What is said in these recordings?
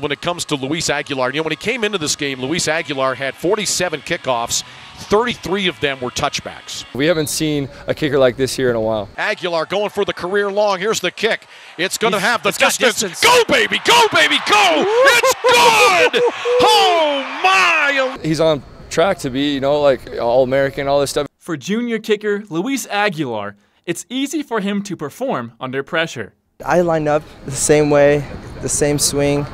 when it comes to Luis Aguilar. You know, when he came into this game, Luis Aguilar had 47 kickoffs, 33 of them were touchbacks. We haven't seen a kicker like this here in a while. Aguilar going for the career long. Here's the kick. It's going to have the distance. distance. Go, baby, go, baby, go! It's good! Oh, my! He's on track to be, you know, like all American, all this stuff. For junior kicker Luis Aguilar, it's easy for him to perform under pressure. I line up the same way, the same swing,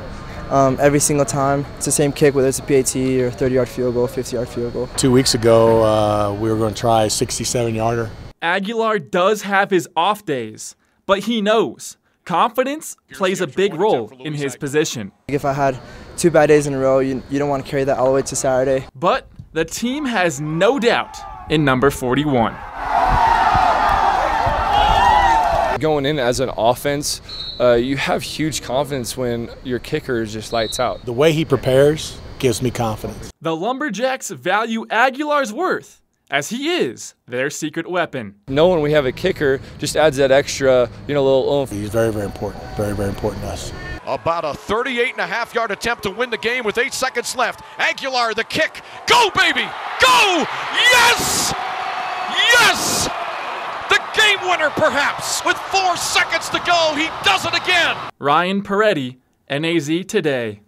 um, every single time. It's the same kick, whether it's a PAT or a 30 yard field goal, 50 yard field goal. Two weeks ago, uh, we were going to try a 67 yarder. Aguilar does have his off days, but he knows confidence plays a big role in his position. If I had two bad days in a row, you, you don't want to carry that all the way to Saturday. But the team has no doubt in number 41. Going in as an offense, uh, you have huge confidence when your kicker is just lights out. The way he prepares gives me confidence. The Lumberjacks value Aguilar's worth, as he is their secret weapon. Knowing we have a kicker just adds that extra, you know, little oomph. He's very, very important. Very, very important to us. About a 38 and a half yard attempt to win the game with eight seconds left. Aguilar, the kick. Go, baby! Go! Yes! Yes! Winner, perhaps. With four seconds to go, he does it again. Ryan Peretti, NAZ Today.